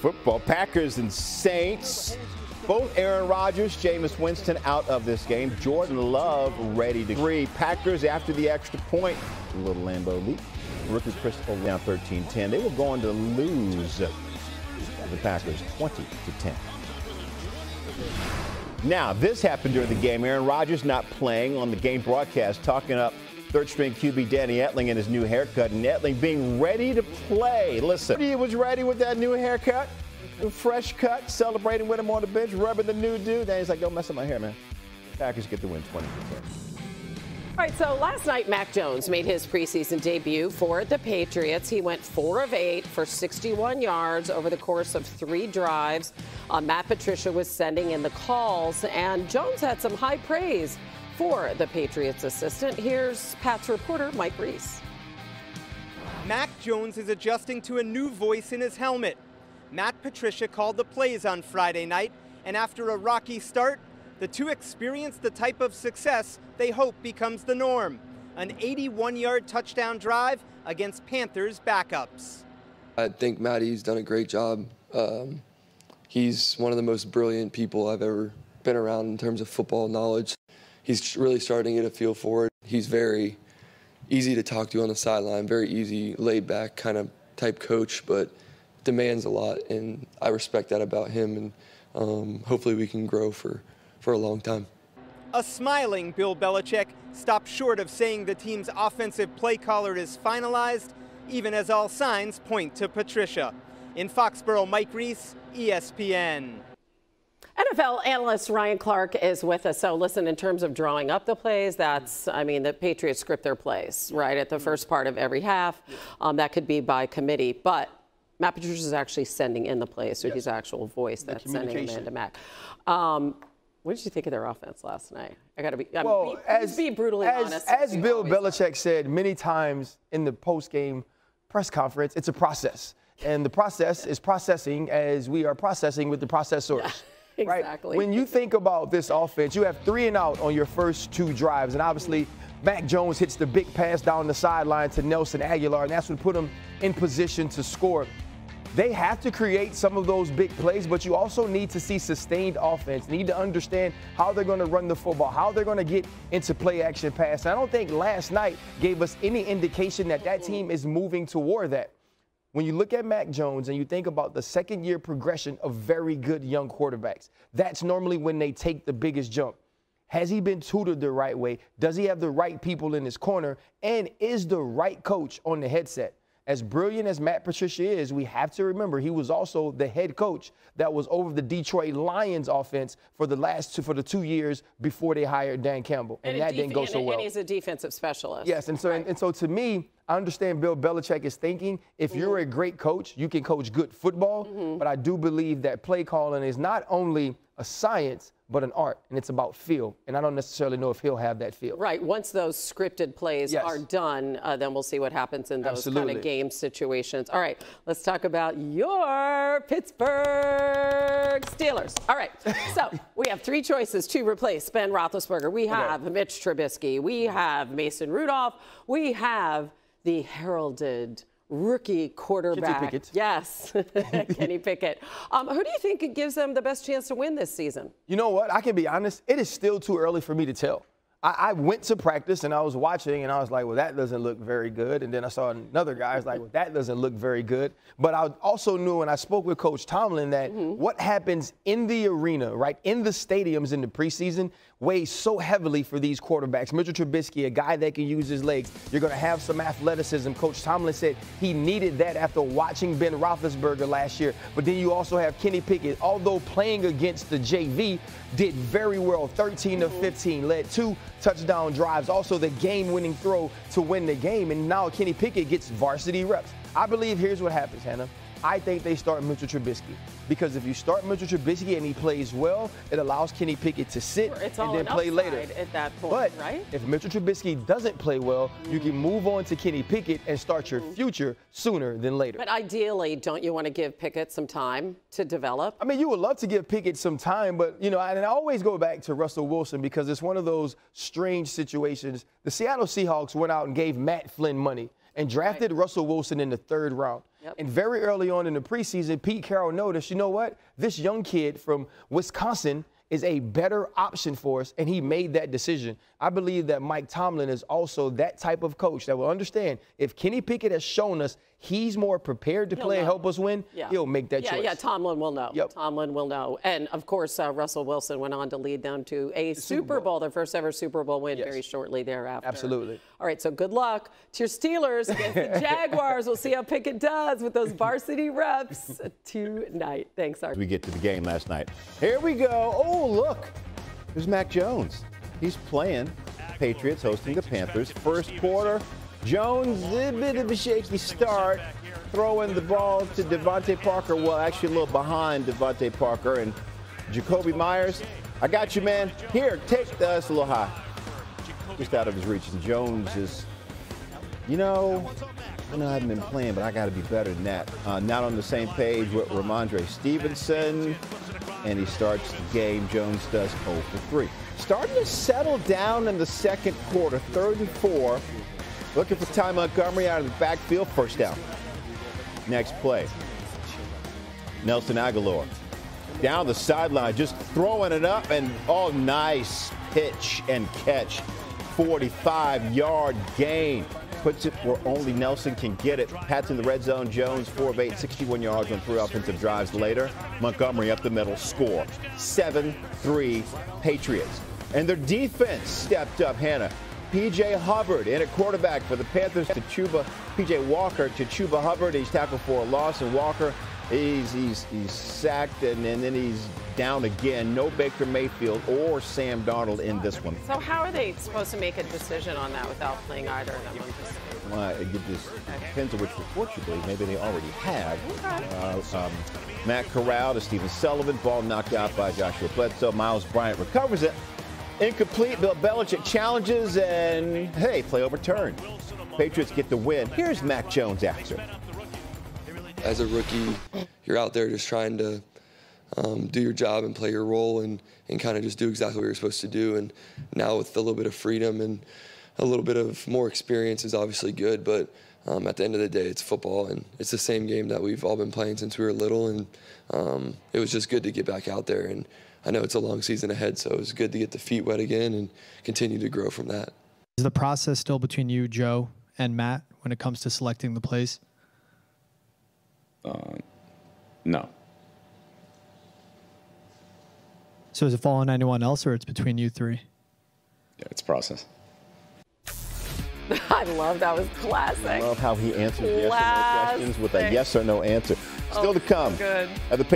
football. Packers and Saints. Both Aaron Rodgers, Jameis Winston out of this game. Jordan Love ready to three. Packers after the extra point. A little Lambeau leap. Rookie Chris down 13-10. They were going to lose the Packers 20 to 10. Now, this happened during the game. Aaron Rodgers not playing on the game broadcast, talking up third string QB Danny Etling and his new haircut, and Etling being ready to play. Listen, he was ready with that new haircut, fresh cut, celebrating with him on the bench, rubbing the new dude. Then he's like, don't mess up my hair, man. Packers get the win 20 10. all right, so last night, Mac Jones made his preseason debut for the Patriots. He went four of eight for 61 yards over the course of three drives. Uh, Matt Patricia was sending in the calls, and Jones had some high praise for the Patriots assistant. Here's Pat's reporter, Mike Reiss. Mac Jones is adjusting to a new voice in his helmet. Matt Patricia called the plays on Friday night, and after a rocky start, the two experienced the type of success they hope becomes the norm an 81 yard touchdown drive against Panthers backups. I think Matty's done a great job. Um, he's one of the most brilliant people I've ever been around in terms of football knowledge. He's really starting to get a feel for it. He's very easy to talk to on the sideline, very easy, laid back kind of type coach, but demands a lot, and I respect that about him. And um, hopefully, we can grow for for a long time. A smiling Bill Belichick stopped short of saying the team's offensive play caller is finalized, even as all signs point to Patricia. In Foxborough, Mike Reiss, ESPN. NFL analyst Ryan Clark is with us. So, listen, in terms of drawing up the plays, that's, I mean, the Patriots script their plays, right, at the first part of every half. Um, that could be by committee. But Matt Patricia is actually sending in the plays, so yes. his actual voice that's sending them into Mac. Um, what did you think of their offense last night? I got to be, I well, mean, be, as, be brutally as, honest. As Bill Belichick said many times in the post-game press conference, it's a process. And the process is processing as we are processing with the processors. Yeah, exactly. Right? When you think about this offense, you have three and out on your first two drives. And obviously, Mac Jones hits the big pass down the sideline to Nelson Agholor, and that's what put him in position to score. They have to create some of those big plays, but you also need to see sustained offense. Need to understand how they're going to run the football, how they're going to get into play action pass. And I don't think last night gave us any indication that that team is moving toward that. When you look at Mac Jones and you think about the second year progression of very good young quarterbacks, that's normally when they take the biggest jump. Has he been tutored the right way? Does he have the right people in his corner? And is the right coach on the headset? As brilliant as Matt Patricia is, we have to remember he was also the head coach that was over the Detroit Lions offense for the last two, for the two years before they hired Dan Campbell, and, and that didn't go so well. And he's a defensive specialist. Yes, and so right. and, and so to me, I understand Bill Belichick is thinking if mm-hmm. you're a great coach, you can coach good football. Mm-hmm. But I do believe that play calling is not only a science, but an art, and it's about feel. And I don't necessarily know if he'll have that feel. Right. Once those scripted plays yes. are done, uh, then we'll see what happens in those kind of game situations. All right, let's talk about your Pittsburgh Steelers. All right, so we have three choices to replace Ben Roethlisberger. We have okay. Mitch Trubisky. We have Mason Rudolph. We have the heralded rookie quarterback. Yes, Kenny Pickett. Um, who do you think gives them the best chance to win this season? You know what? I can be honest. It is still too early for me to tell. I, I, went to practice and I was watching and I was like, well, that doesn't look very good. And then I saw another guy. I was like, well, that doesn't look very good. But I also knew when I spoke with Coach Tomlin that mm-hmm. what happens in the arena, right, in the stadiums in the preseason, weighs so heavily for these quarterbacks. Mitchell Trubisky, a guy that can use his legs. You're going to have some athleticism. Coach Tomlin said he needed that after watching Ben Roethlisberger last year. But then you also have Kenny Pickett, although playing against the JV, did very well. 13 to 15, led two touchdown drives, also the game-winning throw to win the game. And now Kenny Pickett gets varsity reps. I believe here's what happens, Hannah. I think they start Mitchell Trubisky because if you start Mitchell Trubisky and he plays well, it allows Kenny Pickett to sit and then play later. At that point, but right? if Mitchell Trubisky doesn't play well, mm. you can move on to Kenny Pickett and start your mm. future sooner than later. But ideally, don't you want to give Pickett some time to develop? I mean, you would love to give Pickett some time, but you know, and I always go back to Russell Wilson because it's one of those strange situations. The Seattle Seahawks went out and gave Matt Flynn money and drafted right. Russell Wilson in the third round. Yep. And very early on in the preseason, Pete Carroll noticed, you know what? This young kid from Wisconsin is a better option for us, and he made that decision. I believe that Mike Tomlin is also that type of coach that will understand if Kenny Pickett has shown us he's more prepared to he'll play know. and help us win, yeah. he'll make that yeah, choice. Yeah, Tomlin will know. Yep. Tomlin will know. And of course, uh, Russell Wilson went on to lead them to a the Super Bowl. Bowl, their first ever Super Bowl win, yes. very shortly thereafter. Absolutely. All right, so good luck to your Steelers against the Jaguars. we'll see how Pickett does with those varsity reps tonight. Thanks, Art. We get to the game last night. Here we go. Oh, look. There's Mac Jones. He's playing. Patriots hosting the Panthers. First quarter, Jones, a bit of a shaky start, throwing the ball to DeVante Parker. Well, actually, a little behind DeVante Parker and Jakobi Meyers. I got you, man. Here, take this a little high. Just out of his reach. And Jones is, you know, I know I haven't been playing, but I got to be better than that. Uh, not on the same page with Rhamondre Stevenson, and he starts the game. Jones does 0 for 3. Starting to settle down in the second quarter, third and four. Looking for Ty Montgomery out of the backfield, first down. Next play. Nelson Agholor. down the sideline, just throwing it up, and oh, nice pitch and catch. 45 yard gain. Puts it where only Nelson can get it. Pats in the red zone. Jones, 4 of 8, 61 yards on three offensive drives later. Montgomery up the middle, score. 7 3 Patriots. And their defense stepped up, Hannah. PJ Hubbard in at quarterback for the Panthers to Chuba. PJ Walker to Chuba Hubbard. He's tackled for a loss, and Walker he's he's he's sacked and, and then he's down again. No Baker Mayfield or Sam Darnold in this one. So how are they supposed to make a decision on that without playing either of them? Well, it just depends on which report you believe. Maybe they already have. Okay. Uh, um, Matt Corral to Stephen Sullivan. Ball knocked out by Joshua Bledsoe. Myles Bryant recovers it. Incomplete. Bill Belichick challenges, and hey, play overturned. Patriots get the win. Here's Mac Jones after. As a rookie, you're out there just trying to um, do your job and play your role and, and kind of just do exactly what you're supposed to do. And now with a little bit of freedom and a little bit of more experience is obviously good, but um, at the end of the day, it's football, and it's the same game that we've all been playing since we were little. And um, it was just good to get back out there and I know it's a long season ahead, so it was good to get the feet wet again and continue to grow from that. Is the process still between you, Joe, and Matt when it comes to selecting the plays? Uh, no. So is it fall on anyone else, or it's between you three? Yeah, it's process. I love that was classic. I love how he answers yes or no questions with a yes or no answer. Still oh, to come. Good. the Patriots